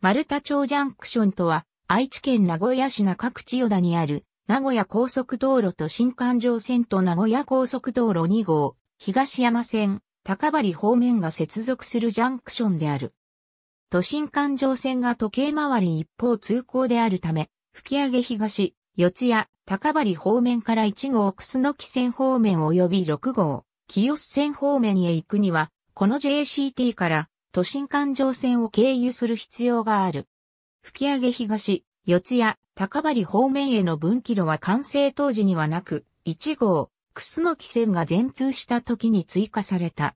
丸太町ジャンクションとは、愛知県名古屋市中区千代田にある、名古屋高速道路と新環状線と名古屋高速道路2号、東山線、高張方面が接続するジャンクションである。都心環状線が時計回り一方通行であるため、吹上東、四谷、高張方面から1号楠木線方面及び6号、清須線方面へ行くには、この JCT から都心環状線を経由する必要がある。吹上東、四谷、高張方面への分岐路は完成当時にはなく、1号、楠木線が全通した時に追加された。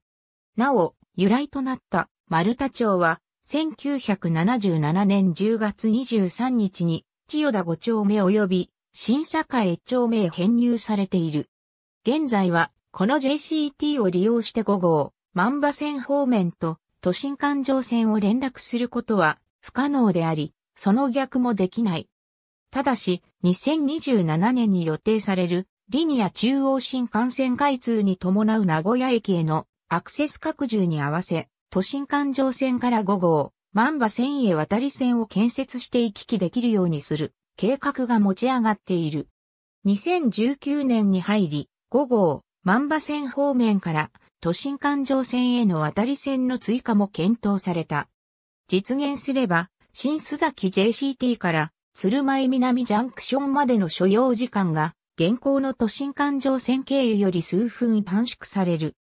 なお、由来となった丸太町は、1977年10月23日に、千代田5丁目及び新坂1丁目へ編入されている。現在は、この JCT を利用して5号、万場線方面と都心環状線を連絡することは不可能であり、その逆もできない。ただし、2027年に予定されるリニア中央新幹線開通に伴う名古屋駅へのアクセス拡充に合わせ、都心環状線から5号、万場線へ渡り線を建設して行き来できるようにする計画が持ち上がっている。2019年に入り、5号、万場線方面から都心環状線への渡り線の追加も検討された。実現すれば、新須崎 JCT から鶴舞南ジャンクションまでの所要時間が現行の都心環状線経由より数分短縮される。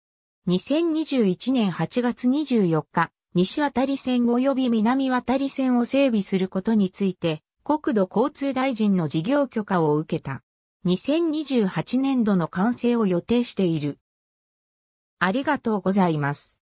2021年8月24日、西渡り線及び南渡り線を整備することについて、国土交通大臣の事業許可を受けた。2028年度の完成を予定している。ありがとうございます。